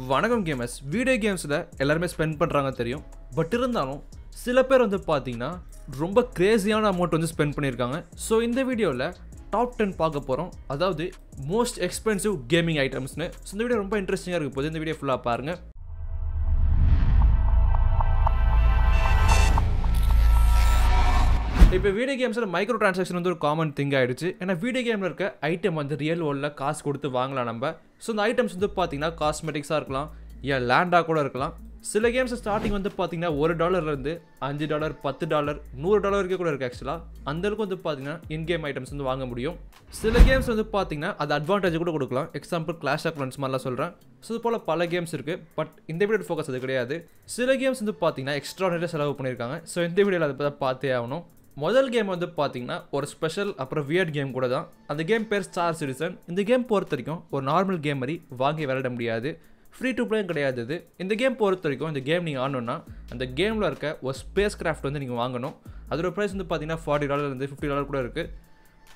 வணக்கம் gamers video கேம்ஸில் எல்லாருமே spend பண்ணுறாங்க தெரியும். பட் இருந்தாலும் சில பேர் வந்து பார்த்தீங்கன்னா ரொம்ப க்ரேஸியான அமௌண்ட் வந்து ஸ்பெண்ட் பண்ணியிருக்காங்க. ஸோ இந்த வீடியோவில் டாப் டென் பார்க்க போகிறோம் அதாவது மோஸ்ட் எக்ஸ்பென்சிவ் கேமிங் ஐட்டம்ஸ்னு ஸோ இந்த வீடியோ ரொம்ப இன்ட்ரெஸ்டிங்காக இருக்க போது இந்த வீடியோ ஃபுல்லாக பாருங்கள் இப்போ வீடியோ கேம்ஸில் மைக்ரோ ட்ரான்சாக்ஷன் வந்து ஒரு காமன் திங் ஆயிடுச்சு. ஏன்னா வீடியோ கேமில் இருக்க ஐட்டம் வந்து ரியல் வேர்ல்டில் காசு கொடுத்து வாங்கலாம் நம்ம. ஸோ இந்த ஐட்டம்ஸ் வந்து பார்த்தீங்கன்னா காஸ்மெட்டிக்ஸாக இருக்கலாம் ஏன் லேண்டாக கூட இருக்கலாம். சில கேம்ஸ் ஸ்டார்டிங் வந்து பார்த்தீங்கன்னா ஒரு டாலர்லேருந்து அஞ்சு டாலர் பத்து டாலர் நூறு டாலர் வரைக்கும் கூட இருக்குது ஆக்சுவலாக அந்தளவுக்கு வந்து பார்த்தீங்கன்னா இன் கேம் ஐட்டம்ஸ் வந்து வாங்க முடியும். சில கேம்ஸ் வந்து பார்த்தீங்கன்னா அது அட்வான்டேஜ் கூட கொடுக்கலாம். எக்ஸாம்பிள் கிளாஷ் ஆஃப் ஃப்ரெண்ட்ஸ் மாதிரிலாம் சொல்கிறேன் ஸோ இது போல் பல கேம்ஸ் இருக்குது பட் இந்த வீடியோ ஃபோக்கஸ் அது கிடையாது. சில கேம்ஸ் வந்து பார்த்தீங்கன்னா எக்ஸ்ட்ரா நிறைய செலவு பண்ணியிருக்காங்க. ஸோ இந்த வீடியோவில் அதை பார்த்தே ஆகணும். முதல் கேம் வந்து பார்த்தீங்கன்னா ஒரு ஸ்பெஷல் அப்புறம் வியர்ட் கேம் கூட தான் அந்த கேம் பேர் ஸ்டார் சிட்டிசன் இந்த கேம் பொறுத்த வரைக்கும் ஒரு நார்மல் கேம் மாதிரி வாங்கி விளையாட முடியாது. ஃப்ரீ டு பிளேயும் கிடையாது இது. இந்த கேம் பொறுத்த வரைக்கும் இந்த கேம் நீங்கள் ஆனோன்னா அந்த கேமில் இருக்க ஒரு ஸ்பேஸ் கிராஃப்ட் வந்து நீங்கள் வாங்கணும். அதோட ப்ரைஸ் வந்து பார்த்தீங்கன்னா ஃபார்ட்டி டாலர்லேருந்து ஃபிஃப்டி டாலர் கூட இருக்குது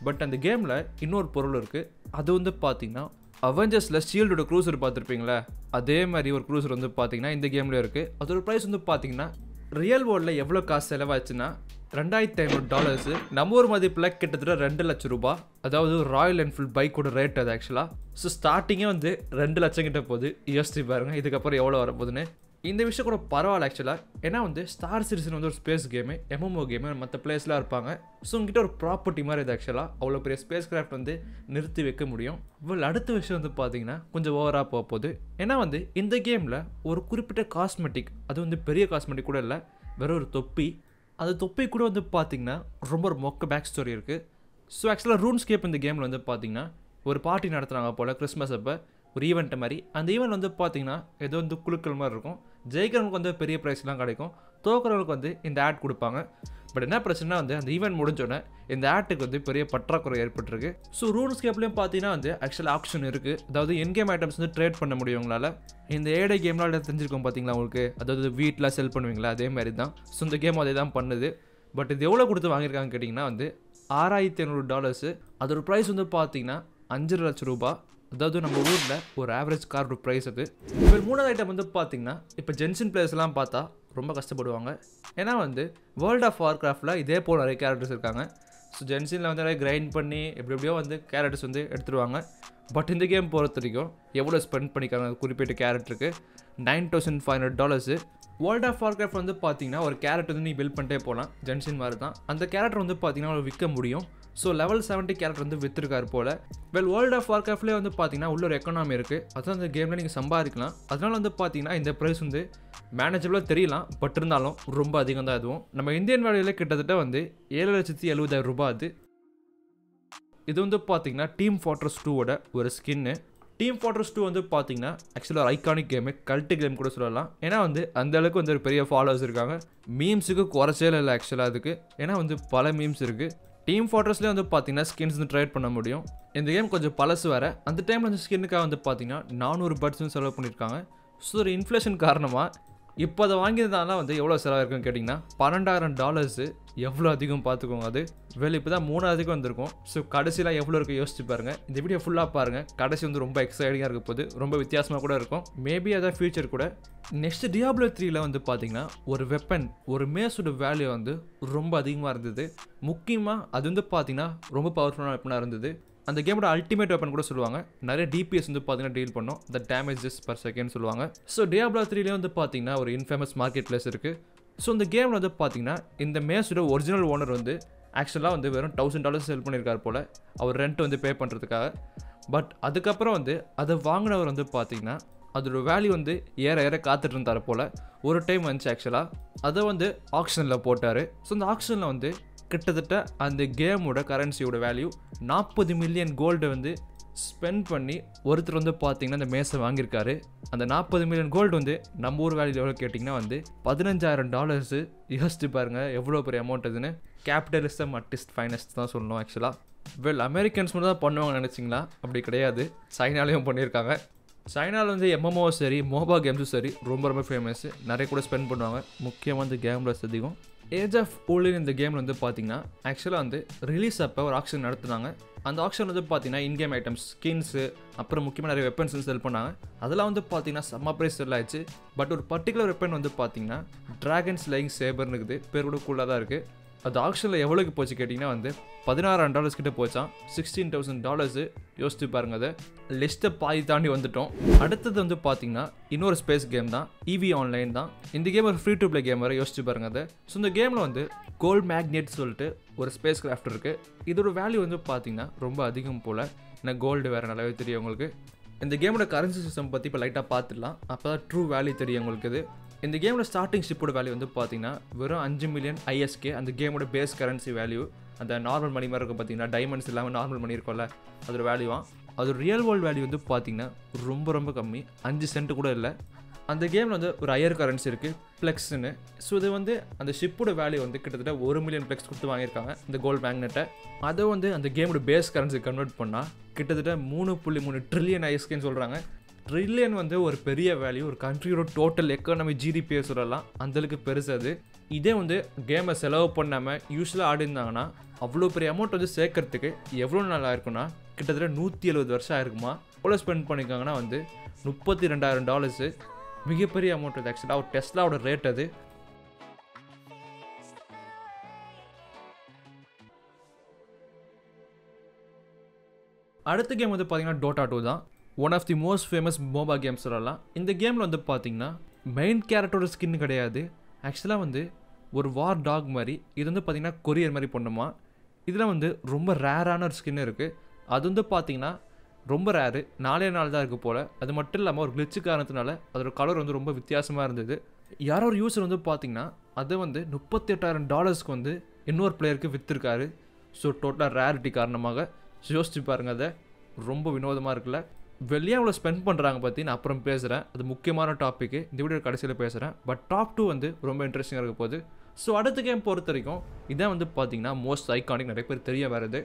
பட் அந்த கேமில் இன்னொரு பொருள் இருக்குது அது வந்து பார்த்தீங்கன்னா அவெஞ்சர்ஸில் ஷீல்டோட க்ரூசர் பார்த்துருப்பீங்களே? அதே மாதிரி ஒரு க்ரூசர் வந்து பார்த்தீங்கன்னா இந்த கேமில் இருக்குது அதோட ப்ரைஸ் வந்து பார்த்தீங்கன்னா ரியல் வேர்ல்டில் எவ்வளோ காசு செலவாச்சுன்னா ரெண்டாயிரத்தி ஐநூறு டாலர்ஸு நம்ம ஒரு மதிப்பில் கிட்டத்தட்ட ரெண்டு லட்சம் ரூபாய் அதாவது ராயல் என்ஃபீல்ட் பைக்கோட ரேட் அது ஆக்சுவலாக ஸோ ஸ்டார்டிங்கே வந்து ரெண்டு லட்சம் கிட்ட போகுது. யோசிச்சு பாருங்கள் இதுக்கப்புறம் எவ்வளோ வரப்போகுதுன்னு. இந்த விஷயம் கூட பரவாயில்ல ஆக்சுவலாக ஏன்னா வந்து ஸ்டார் சிட்டிசன் வந்து ஒரு ஸ்பேஸ் கேமு எம்எம்ஓ கேமு மற்ற பிளேஸ்லாம் இருப்பாங்க. ஸோ உங்ககிட்ட ஒரு ப்ராப்பர்ட்டி மாதிரி இது ஆக்சுவலாக அவ்வளோ பெரிய ஸ்பேஸ் கிராஃப்ட் வந்து நிறுத்தி வைக்க முடியும். இவள் அடுத்த விஷயம் வந்து பார்த்தீங்கன்னா கொஞ்சம் ஓவராக போக போகுது. ஏன்னா வந்து இந்த கேமில் ஒரு குறிப்பிட்ட காஸ்மெட்டிக் அது வந்து பெரிய காஸ்மெட்டிக் கூட இல்லை வெறும் ஒரு தொப்பி. அந்த தொப்பி கூட வந்து பார்த்தீங்கன்னா ரொம்ப ஒரு மொக்க பேக் ஸ்டோரி இருக்குது ஸோ ஆக்சுவலாக ரூன்ஸ்கேப் இந்த கேமில் வந்து பார்த்தீங்கன்னா ஒரு பார்ட்டி நடத்துகிறாங்க போல் கிறிஸ்மஸ் அப்போ. ஒரு ஈவெண்ட் மாதிரி. அந்த ஈவெண்ட் வந்து பார்த்தீங்கன்னா ஏதோ வந்து குழுக்கள் மாதிரி இருக்கும். ஜெயிக்கிறவங்களுக்கு வந்து பெரிய ப்ரைஸ்லாம் கிடைக்கும். தோக்குறவங்களுக்கு வந்து இந்த ஆட் கொடுப்பாங்க. பட் என்ன பிரச்சனை வந்து அந்த ஈவெண்ட் முடிஞ்சோடனே இந்த ஆட்டுக்கு வந்து பெரிய பற்றாக்குறை ஏற்பட்டிருக்கு. ஸோ ரூல்ஸ் கேப்லேயும் பார்த்தீங்கன்னா வந்து ஆக்சுவல் ஆப்ஷன் இருக்குது அதாவது என்கேம் ஐட்டம்ஸ் வந்து ட்ரேட் பண்ண முடியும் உங்களால். இந்த ஏடை கேம்லாம் தெரிஞ்சிருக்கோம் பார்த்தீங்களா உங்களுக்கு? அதாவது வீட்டில் செல் பண்ணுவீங்களா? அதே மாதிரி தான். ஸோ இந்த கேம் அதே தான் பண்ணுது. பட் இது எவ்வளோ கொடுத்து வாங்கியிருக்காங்க கேட்டிங்கன்னா வந்து ஆறாயிரத்தி ஐநூறு டாலர்ஸு அதோட ப்ரைஸ் வந்து பார்த்தீங்கன்னா அஞ்சரை லட்சம் ரூபாய். அதாவது நம்ம ஊரில் ஒரு ஆவரேஜ் காரோட ப்ரைஸ் அது. இப்போ மூணாவது ஐட்டம் வந்து பார்த்தீங்கன்னா இப்போ ஜென்சன் பிளேயர்ஸ்லாம் பார்த்தா ரொம்ப கஷ்டப்படுவாங்க. ஏன்னா வந்து வேர்ல்ட் ஆஃப் வார் கிராஃப்டில் இதே போல் நிறைய கேரக்டர்ஸ் இருக்காங்க. ஸோ ஜென்சனில் வந்து நிறைய கிரைண்ட் பண்ணி எப்படி எப்படியோ வந்து கேரக்டர்ஸ் வந்து எடுத்துருவாங்க. பட் இந்த கேம் பொறுத்த வரைக்கும் எவ்வளோ ஸ்பெண்ட் பண்ணிக்காங்க குறிப்பிட்ட கேரக்டருக்கு nine thousand five hundred dollars World of Warcraft வந்து பார்த்தீங்கன்னா ஒரு கேரக்டர் வந்து நீ பில்ட் பண்ணிட்டே போகலாம் ஜென்சன் மாதிரி தான். அந்த கேரக்டர் வந்து பார்த்தீங்கன்னா விற்க முடியும். ஸோ லெவல் செவன்ட்டி கேரக்டர் வந்து விற்றுருக்காரு போல். வெல் வேர்ல்ட் ஆஃப் வார்க்ராஃப்ட்லேயே வந்து பார்த்தீங்கன்னா உள்ள ஒரு எக்கனாமி இருக்குது அதான் அந்த கேமில் நீங்கள் சம்பாதிக்கலாம். அதனால் வந்து பார்த்தீங்கன்னா இந்த ப்ரைஸ் வந்து மேனேஜபிளாக தெரியலாம். பட் இருந்தாலும் ரொம்ப அதிகம் தான் இதுவும் நம்ம இந்தியன் வேலையில் கிட்டத்தட்ட வந்து ஏழு லட்சத்தி எழுபதாயிரம் ரூபாய் அது. இது வந்து பார்த்தீங்கன்னா டீம் ஃபாட்ரஸ் டூவோட ஒரு ஸ்கின்னு டீம் ஃபாட்ரஸ் டூ வந்து பார்த்தீங்கன்னா ஆக்சுவலாக ஒரு ஐக்கானிக் கேமு கல்ட்டு கேம் கூட சொல்லலாம். ஏன்னா வந்து அந்த அளவுக்கு வந்து ஒரு பெரிய ஃபாலோவர்ஸ் இருக்காங்க. மீம்ஸுக்கு குறைச்சே இல்லை ஆக்சுவலாக அதுக்கு. ஏன்னா வந்து பல மீம்ஸ் இருக்குது டீம் ஃபோட்டோஸ்லேயே வந்து பார்த்தீங்கன்னா ஸ்கின்ஸ் வந்து ட்ரேட் பண்ண முடியும். இந்த கேம் கொஞ்சம் பழசு வேறு. அந்த டைமில் வந்து ஸ்கின்னுக்காக வந்து பார்த்தீங்கன்னா நானூறு பட்ஸ் செலவு பண்ணியிருக்காங்க ஸோ ஒரு இன்ஃப்ளேஷன் காரணமாக இப்போ அதை வாங்கியிருந்தாலும் வந்து எவ்வளோ செலவாயிருக்குன்னு கேட்டிங்கன்னா பன்னெண்டாயிரம் டாலர்ஸு எவ்வளோ அதிகம் பார்த்துக்கோங்க. அது வெளியே இப்போ தான் மூணாவதுக்கு வந்திருக்கும். ஸோ கடைசியில் எவ்வளோ இருக்குது யோசிச்சு பாருங்கள் இந்த வீடியோ ஃபுல்லாக பாருங்கள் கடைசி வந்து ரொம்ப எக்ஸைட்டிங்காக இருக்க போது ரொம்ப வித்தியாசமாக கூட இருக்கும். மேபி அதான் ஃபியூச்சர் கூட. நெக்ஸ்ட் டியாப்ளோ த்ரீல வந்து பார்த்தீங்கன்னா ஒரு வெப்பன் ஒரு மேஸோட வேல்யூ வந்து ரொம்ப அதிகமாக இருந்தது. முக்கியமாக அது வந்து பார்த்தீங்கன்னா ரொம்ப பவர்ஃபுல்லான வெப்பனாக இருந்தது. அந்த கேமோட அல்டிமேட் வெப்பன் கூட சொல்லுவாங்க. நிறைய டிபிஎஸ் வந்து பார்த்தீங்கன்னா டீல் பண்ணோம். த டேமேஜஸ் பர் செகண்ட் சொல்லுவாங்க. ஸோ டியாப்ளோ த்ரீலேயே வந்து பார்த்தீங்கன்னா ஒரு இன்ஃபேமஸ் மார்க்கெட் பிளேஸ் இருக்குது ஸோ இந்த கேமில் வந்து பார்த்தீங்கன்னா இந்த மேஸோட ஒரிஜினல் ஓனர் வந்து ஆக்சுவலாக வந்து வெறும் தௌசண்ட் டாலர்ஸ் செல் பண்ணியிருக்கார் போல். அவர் ரெண்ட் வந்து பே பண்ணுறதுக்காக பட் அதுக்கப்புறம் வந்து அதை வாங்கினவர் வந்து பார்த்தீங்கன்னா அதோட வேல்யூ வந்து ஏற ஏற காத்துட்டு இருந்தார் போல். ஒரு டைம் வந்துச்சு ஆக்சுவலாக அதை வந்து ஆக்ஷனில் போட்டார். ஸோ அந்த ஆக்ஷனில் வந்து கிட்டத்தட்ட அந்த கேமோட கரன்சியோட வேல்யூ நாற்பது மில்லியன் கோல்டு வந்து ஸ்பெண்ட் பண்ணி ஒருத்தர் வந்து பார்த்தீங்கன்னா அந்த மேசை வாங்கியிருக்காரு. அந்த நாற்பது மில்லியன் கோல்டு வந்து நம்ம ஊர் வேல்யூ எவ்வளோ கேட்டிங்கன்னா வந்து பதினஞ்சாயிரம் டாலர்ஸு யோசிச்சு பாருங்கள் எவ்வளோ பெரிய அமௌண்ட் அதுன்னு. கேபிட்டலிசம் அர்டிஸ்ட் ஃபைனஸ்ட் தான் சொல்லணும் ஆக்சுவலாக வெல் அமெரிக்கன்ஸ் மட்டும் தான் பண்ணுவாங்க நினச்சிங்களா? அப்படி கிடையாது. சைனாலேயும் பண்ணியிருக்காங்க. சைனாவில் வந்து எம்எம்ஓ சரி மோபா கேம்ஸும் சரி ரொம்ப ரொம்ப ஃபேமஸ் நிறைய கூட ஸ்பெண்ட் பண்ணுவாங்க. முக்கியமாக வந்து கேம்லஸ் அதிகம். ஏஜ் ஆஃப் ஓலின் இந்த கேமில் வந்து பார்த்தீங்கன்னா ஆக்சுவலாக வந்து ரிலீஸ் அப்போ ஒரு ஆக்ஷன் நடத்துனாங்க. அந்த ஆக்ஷன் வந்து பார்த்தீங்கன்னா இன்கேம் ஐட்டம்ஸ் ஸ்கின்ஸு அப்புறம் முக்கியமாக நிறைய வெப்பன்ஸ் செல் பண்ணாங்க. அதெல்லாம் வந்து பார்த்தீங்கன்னா செம்ம ப்ரைஸ் செல் ஆயிடுச்சு. பட் ஒரு பர்டிகுலர் வெப்பன் வந்து பார்த்தீங்கன்னா ட்ராகன்ஸ் லைங் சேபர்னு இருக்குது. பேர் கூட கூலாக தான் இருக்குது அது ஆக்ஷனில் எவ்வளோக்கு போச்சு கேட்டிங்கன்னா வந்து பதினாறாயிரம் டாலர்ஸ் கிட்டே போச்சான் சிக்ஸ்டீன் தௌசண்ட் டாலர்ஸு யோசித்து பாருங்க அதை. லிஸ்ட்டை பாதி தாண்டி வந்துட்டோம். அடுத்தது வந்து பார்த்தீங்கன்னா இன்னொரு ஸ்பேஸ் கேம் தான். இவி ஆன்லைன் தான். இந்த கேம் ஒரு ஃப்ரீ டு ப்ளே கேம் வர யோசிச்சு பாருங்க அதை. ஸோ இந்த கேமில் வந்து கோல்ட் மேக்னெட் சொல்லிட்டு ஒரு ஸ்பேஸ் கிராஃப்ட் இருக்குது இதோட வேல்யூ வந்து பார்த்தீங்கன்னா ரொம்ப அதிகம் போல். ஏன்னா கோல்டு வேறு நல்லாவே தெரியும் உங்களுக்கு. இந்த கேமோட கரன்சி சிஸ்டம் பற்றி இப்போ லைட்டாக பார்த்துடலாம். அப்போ தான் ட்ரூ வேல்யூ தெரியும் உங்களுக்கு இது. இந்த கேமோட ஸ்டார்டிங் ஷிப்போட வேல்யூ வந்து பார்த்தீங்கன்னா வெறும் அஞ்சு மில்லியன் ஐஎஸ்கே அந்த கேமோட பேஸ் கரன்சி வேல்யூ அந்த நார்மல் மணி மாதிரி இருக்கும் பார்த்தீங்கன்னா டைமண்ட்ஸ் இல்லாமல் நார்மல் மணி இருக்கும்ல அதோட வேல்யூவா அது ரியல் வேர்ல்டு வேல்யூ வந்து பார்த்தீங்கன்னா ரொம்ப ரொம்ப கம்மி. அஞ்சு சென்ட் கூட இல்லை. அந்த கேமில் வந்து ஒரு ஹையர் கரன்சி இருக்குது ப்ளெக்ஸ்னு ஸோ இது வந்து அந்த ஷிப்போட வேல்யூ வந்து கிட்டத்தட்ட ஒரு மில்லியன் ப்ளெக்ஸ் கொடுத்து வாங்கியிருக்காங்க இந்த கோல்டு மேக்னெட்டை அதை வந்து அந்த கேமோட பேஸ் கரன்சி கன்வெர்ட் பண்ணால் கிட்டத்தட்ட மூணு புள்ளி மூணு ட்ரில்லியன் ஐஎஸ்கேன்னு சொல்கிறாங்க ட்ரில்லியன் வந்து ஒரு பெரிய வேல்யூ ஒரு கண்ட்ரியோட டோட்டல் எக்கானமி ஜிடிபியை சொல்லலாம். அந்தளவுக்கு பெருசு அது. இதே வந்து கேமை செலவு பண்ணாமல் யூஸ்வலாக ஆடிருந்தாங்கன்னா அவ்வளோ பெரிய அமௌண்ட் வந்து சேர்க்கறதுக்கு எவ்வளோ நாளாக இருக்குன்னா கிட்டத்தட்ட நூற்றி எழுபது வருஷம் ஆயிருக்குமா? எவ்வளோ ஸ்பெண்ட் பண்ணியிருக்காங்கன்னா வந்து முப்பத்தி ரெண்டாயிரம் டாலர்ஸு மிகப்பெரிய அமௌண்ட் அது ஆக்சுவலாக ஒரு டெஸ்லாவோட ரேட் அது. அடுத்த கேம் வந்து பார்த்தீங்கன்னா டோட்டா டூ தான். One of the most famous MOBA games சொல்லலாம். இந்த கேமில் வந்து பார்த்தீங்கன்னா மெயின் கேரக்டரோட ஸ்கின் கிடையாது. ஆக்சுவலாக வந்து ஒரு வார் டாக் மாதிரி இது வந்து பார்த்தீங்கன்னா கொரியர் மாதிரி பண்ணுமா. இதில் வந்து ரொம்ப ரேரான ஒரு ஸ்கின் இருக்குது அது வந்து பார்த்தீங்கன்னா ரொம்ப ரேரு நாலே நாள் தான் இருக்குது போல். அது மட்டும் இல்லாமல் ஒரு கிளிச்சு காரணத்தினால அதோட கலர் வந்து ரொம்ப வித்தியாசமாக இருந்தது. யாரோ ஒரு யூஸர் வந்து பார்த்தீங்கன்னா அதை வந்து முப்பத்தி எட்டாயிரம் டாலர்ஸ்க்கு வந்து இன்னொரு பிளேயருக்கு விற்றுருக்காரு ஸோ டோட்டலாக ரேரிட்டி காரணமாக யோசிச்சு பாருங்க அதை. ரொம்ப வினோதமாக இருக்குல்ல. வெளியே அவ்வளோ ஸ்பெண்ட் பண்ணுறாங்க பற்றி நான் அப்புறம் பேசுகிறேன் அது முக்கியமான டாப்பிக்கு இந்த வீடியோ கடைசியில் பேசுகிறேன் பட் டாப் டூ வந்து ரொம்ப இன்ட்ரெஸ்டிங்காக இருக்க போகுது. ஸோ அடுத்த கேம் பொறுத்த வரைக்கும் இதான் வந்து பார்த்தீங்கன்னா மோஸ்ட் ஐகானிக் நிறைய பேர் தெரிய வருது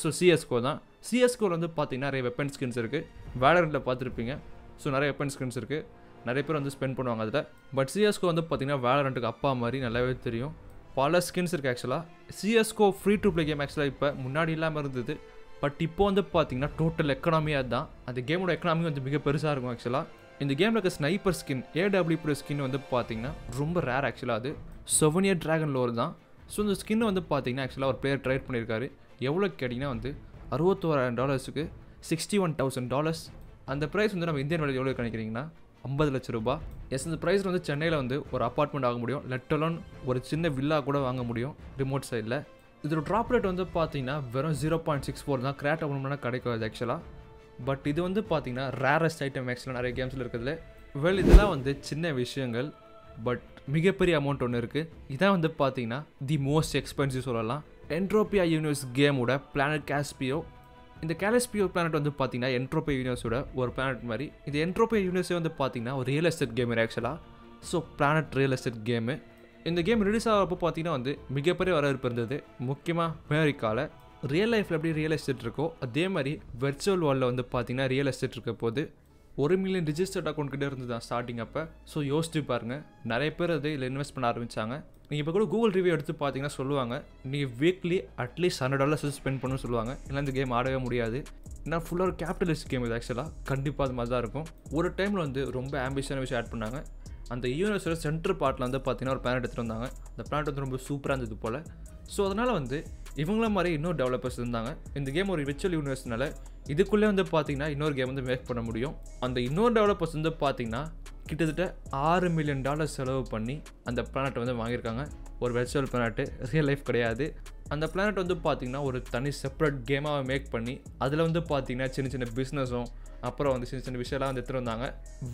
ஸோ சிஎஸ்கோ தான். சிஎஸ்கோவில் வந்து பார்த்தீங்கன்னா நிறைய வெப்பன் ஸ்கின்ஸ் இருக்குது வேலரண்டில் பார்த்துருப்பீங்க. ஸோ நிறைய வெப்பன் ஸ்கின்ஸ் இருக்குது நிறைய பேர் வந்து ஸ்பெண்ட் பண்ணுவாங்க அதில். பட் சிஎஸ்கோ வந்து பார்த்தீங்கன்னா வேலரண்ட்டுக்கு அப்பா மாதிரி நல்லாவே தெரியும். பல ஸ்கின்ஸ் இருக்குது ஆக்சுவலாக CSGO free to play game ஆக்சுவலாக இப்போ முன்னாடி இல்லாமல் இருந்தது. பட் இப்போ வந்து பார்த்தீங்கன்னா டோட்டல் எக்கனாமியாக தான் அந்த கேமோட எக்கனாமி வந்து மிக பெருசாக இருக்கும் ஆக்சுவலாக இந்த கேமில் இருக்க ஸ்னைப்பர் ஸ்கின் ஏடபிள்யூ ஸ்கின் வந்து பார்த்தீங்கன்னா ரொம்ப ரேர் ஆக்சுவலாக அது. செவனியர் ட்ராகன் லோர் தான். ஸோ இந்த ஸ்கின் வந்து பார்த்தீங்கன்னா ஆக்சுவலாக ஒரு பிளேயர் ட்ரைட் பண்ணியிருக்காரு எவ்வளோ கேட்டிங்கன்னா வந்து அறுபத்தோராயிரம் டாலர்ஸுக்கு சிக்ஸ்டி ஒன் தௌசண்ட் டாலர்ஸ் அந்த ப்ரைஸ் வந்து நம்ம இந்தியன் வேலையில் எவ்வளோ நினைக்கிறீங்கன்னா ஐம்பது லட்ச ரூபாய் எஸ் இந்த ப்ரைஸ் வந்து சென்னையில் வந்து ஒரு அப்பார்ட்மெண்ட் ஆக முடியும். லெட்டலோன் ஒரு சின்ன வில்லா கூட வாங்க முடியும் ரிமோட் சைடில் இதோட ட்ராப் ரேட் வந்து பார்த்தீங்கன்னா வெறும் ஜீரோ பாயிண்ட் சிக்ஸ் ஃபோர் தான். கிராட் ஆகணும்னா கிடைக்கும் ஆக்சுவலாக பட் இது வந்து பார்த்தீங்கன்னா ரேரஸ்ட் ஐட்டம் ஆக்சுவலாக நிறைய கேம்ஸில் இருக்கிறதுல. வெல் இதெல்லாம் வந்து சின்ன விஷயங்கள். பட் மிகப்பெரிய அமௌண்ட் ஒன்று இருக்குது இதான் வந்து பார்த்தீங்கன்னா தி மோஸ்ட் எக்ஸ்பென்சிவ் சொல்லலாம். என்ட்ரோபியா யூனிவர்ஸ் கேமோட பிளானட் கேஸ்பியோ இந்த கேலஸ்பியோ பிளானட் வந்து பார்த்தீங்கன்னா என்ட்ரோபியா யூனிவர்ஸோட ஒரு பிளானட் மாதிரி. இந்த என்ட்ரோபியா யூனிவர்ஸே வந்து பார்த்தீங்கன்னா ஒரு ரியல் எஸ்டேட் கேம் ஆக்சுவலாக so planet real estate game இந்த கேம் ரிலீஸ் ஆகிறப்போ பார்த்தீங்கன்னா வந்து மிகப்பெரிய வரவேற்பு இருந்தது. முக்கியமாக அமெரிக்காவில் ரியல் லைஃப்பில் எப்படி ரியல் எஸ்டேட் இருக்கோ அதே மாதிரி வெர்ச்சுவல் வேர்ல்டில் வந்து பார்த்தீங்கன்னா ரியல் எஸ்டேட் இருக்க போது ஒரு மில்லியன் ரிஜிஸ்டர்ட் அக்கௌண்ட் கிட்டே இருந்து தான் ஸ்டார்டிங் அப்போ. ஸோ யோசிச்சு பாருங்கள் நிறைய பேர் அது இதில் இன்வெஸ்ட் பண்ண ஆரம்பித்தாங்க நீங்கள் இப்போ கூட கூகுள் ரிவ்யூ எடுத்து பார்த்தீங்கன்னா சொல்லுவாங்க. நீங்கள் weekly at least hundred dollars spend பண்ணணும்னு சொல்லுவாங்க. இல்லை இந்த கேம் ஆடவே முடியாது. ஏன்னா ஃபுல்லாக ஒரு கேபிட்டலிஸ்ட் கேம் இது ஆக்சுவலாக கண்டிப்பாக அது மாதிரி தான் இருக்கும். ஒரு டைமில் வந்து ரொம்ப ஆம்பிஷனான விஷயம் ஆட் பண்ணாங்க. அந்த யூனிவர்ஸோட சென்டர் பார்ட்டில் வந்து பார்த்தீங்கன்னா ஒரு பிளானட் எடுத்துகிட்டு வந்தாங்க அந்த பிளானட் வந்து ரொம்ப சூப்பராக இருந்தது போல். ஸோ அதனால் வந்து இவங்கள மாதிரி இன்னொரு டெவலப்பர்ஸ் இருந்தாங்க. இந்த கேம் ஒரு விர்ச்சுவல் யூனிவர்ஸ்னால இதுக்குள்ளே வந்து பார்த்தீங்கன்னா இன்னொரு கேம் வந்து மேக் பண்ண முடியும். அந்த இன்னொரு டெவலப்பர்ஸ் வந்து பார்த்தீங்கன்னா கிட்டத்தட்ட ஆறு மில்லியன் டாலர் செலவு பண்ணி அந்த பிளானட்டை வந்து வாங்கியிருக்காங்க. ஒரு வெர்ச்சுவல் பிளானட்டு ரியல் லைஃப் கிடையாது. அந்த பிளானட் வந்து பார்த்தீங்கன்னா ஒரு தனி செப்பரேட் கேமாக மேக் பண்ணி அதில் வந்து பார்த்தீங்கன்னா சின்ன சின்ன பிஸ்னஸும் அப்புறம் வந்து சின்ன சின்ன விஷயம்லாம் வந்து எடுத்துகிட்டு வந்தாங்க.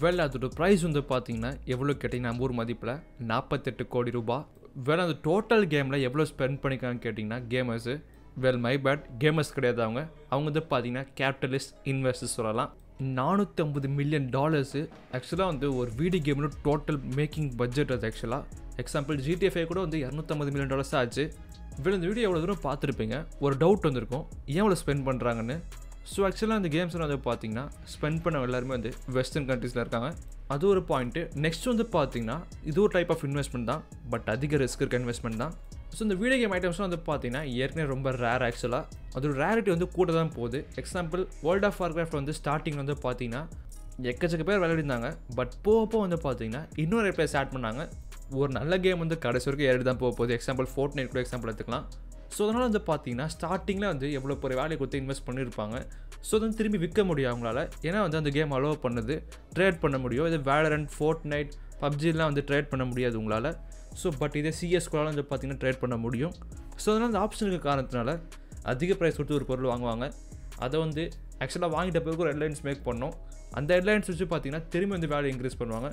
வெல் அதோட ப்ரைஸ் வந்து பார்த்தீங்கன்னா எவ்வளோ கேட்டிங்கன்னா நம்ம ஊர் மதிப்பில் நாற்பத்தெட்டு கோடி ரூபாய். வெல் அந்த டோட்டல் கேமில் எவ்வளோ ஸ்பெண்ட் பண்ணிக்காங்கன்னு கேட்டிங்கன்னா gamers well my bad gamers கிடையாது அவங்க. அவங்க வந்து பார்த்தீங்கன்னா கேபிட்டலிஸ்ட் இன்வெஸ்டர்ஸ் சொல்லலாம். நானூற்றி ஐம்பது மில்லியன் டாலர்ஸு ஆக்சுவலாக வந்து ஒரு வீடியோ கேமில் டோட்டல் மேக்கிங் பட்ஜெட் அது ஆக்சுவலாக எக்ஸாம்பிள் ஜிடிஎஃப்ஐ கூட வந்து இரநூத்தம்பது மில்லியன் டாலர்ஸ் ஆச்சு. இவ்வளோ இந்த வீடியோ எவ்வளோ தூரம் பார்த்துருப்பீங்க? ஒரு டவுட் வந்திருக்கும். ஏன் இவ்வளோ ஸ்பெண்ட் பண்ணுறாங்கன்னு ஸோ ஆக்சுவலாக அந்த கேம்ஸ் வந்து பார்த்தீங்கன்னா ஸ்பெண்ட் பண்ண எல்லாருமே வந்து வெஸ்டர்ன் கண்ட்ரீஸில் இருக்காங்க. அது ஒரு பாயிண்ட்டு நெக்ஸ்ட் வந்து பார்த்தீங்கன்னா இது ஒரு டைப் ஆஃப் இன்வெஸ்ட்மெண்ட் தான். பட் அதிக ரிஸ்க் இருக்க இன்வெஸ்ட்மெண்ட் தான். ஸோ இந்த வீடியோ கேம் ஐட்டம்ஸ்லாம் வந்து பார்த்தீங்கன்னா ஏற்கனவே ரொம்ப ரேர் ஆக்சுவலாக அதோட ரேரிட்டி வந்து கூட தான் போகுது. எக்ஸாம்பிள் வேர்ல்ட் ஆஃப் வார்கிராஃப்ட் வந்து ஸ்டார்டிங் வந்து பார்த்தீங்கன்னா எக்கச்சக்க பேர் விளையாடிருந்தாங்க. பட் போக போக வந்து பார்த்தீங்கன்னா இன்னொரு பிளேஸ் ஆட் பண்ணாங்க. ஒரு நல்ல கேம் வந்து கடைசி வரைக்கும் ஏறி தான் போக போகுது. எக்ஸாம்பிள் ஃபோர்ட் நைட் கூட எக்ஸாம்பிள் எடுத்துக்கலாம். ஸோ அதனால் வந்து பார்த்தீங்கன்னா ஸ்டார்டிங்கில் வந்து எவ்வளோ பெரிய வேலையை கொடுத்து இன்வெஸ்ட் பண்ணியிருப்பாங்க ஸோ வந்து திரும்பி விற்க முடியும் அவங்களால. ஏன்னா வந்து அந்த கேம் அலோவ் பண்ணுது. ட்ரேட் பண்ண முடியும். இது வேலரன் ஃபோர்ட் நைட் பப்ஜிலாம் வந்து ட்ரேட் பண்ண முடியாது உங்களால். ஸோ பட் இதே சிஎஸ்குள்ளால் வந்து பார்த்தீங்கன்னா ட்ரேட் பண்ண முடியும். ஸோ அதனால் அந்த ஆப்ஷனுக்கு காரணத்தினால அதிக ப்ரைஸ் கொடுத்து ஒரு பொருள் வாங்குவாங்க. அதை வந்து ஆக்சுவலாக வாங்கிட்ட பிறகு ஒரு ஹெட்லைன்ஸ் மேக் பண்ணோம். அந்த ஹெட்லைன்ஸ் வச்சு பார்த்தீங்கன்னா திரும்பி வந்து வேல்யூ இன்க்ரீஸ் பண்ணுவாங்க.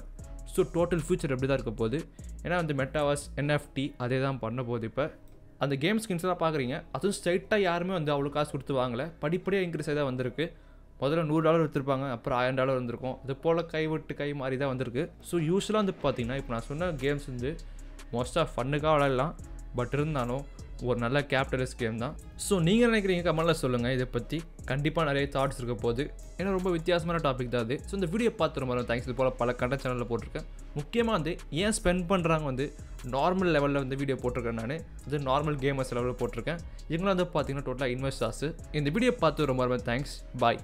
ஸோ டோட்டல் ஃபியூச்சர் எப்படி தான் இருக்க போகுது? ஏன்னா வந்து மெட்டாவாஸ் என்எஃப்டி அதே தான் பண்ண போகுது இப்போ. அந்த கேம் ஸ்கின்ஸ்லாம் பார்க்குறீங்க. அதுவும் ஸ்ட்ரைட்டாக யாருமே வந்து அவ்வளோ காசு கொடுத்து வாங்கலை. படிப்படியாக இன்க்ரீஸ் ஆகி தான் வந்திருக்கு. முதல்ல நூறு டாலர் எடுத்திருப்பாங்க அப்புறம் ஆயிரம் டாலர் வந்திருக்கும். அது போல் கைவிட்டு கை மாதிரி தான் வந்திருக்கு. ஸோ யூஸ்வலாக வந்து பார்த்தீங்கன்னா இப்போ நான் சொன்ன கேம்ஸ் வந்து மோஸ்ட்டாக ஃபன்னுக்காக விளையாடலாம். பட் இருந்தாலும் ஒரு நல்ல கேபிட்டலிஸ்ட் கேம் தான். ஸோ நீங்கள் நினைக்கிறீங்க கமெண்டில் சொல்லுங்கள் இதை பற்றி கண்டிப்பாக நிறைய தாட்ஸ் இருக்க போது ஏன்னா ரொம்ப வித்தியாசமான டாபிக் தான் அது. ஸோ இந்த வீடியோ பார்த்து ரொம்ப தேங்க்ஸ் இது போல் பல கண்ட சேனலில் போட்டிருக்கேன். முக்கியமாக வந்து ஏன் ஸ்பெண்ட் பண்ணுறாங்க வந்து நார்மல் லெவலில் வந்து வீடியோ போட்டிருக்கேன் நான். இது நார்மல் கேமர்ஸ் லெவலில் போட்டிருக்கேன். இவங்களும் வந்து பார்த்தீங்கன்னா டோட்டலாக இன்வெஸ்ட் ஆசு இந்த வீடியோ பார்த்து ரொம்ப ரொம்ப தேங்க்ஸ் பாய்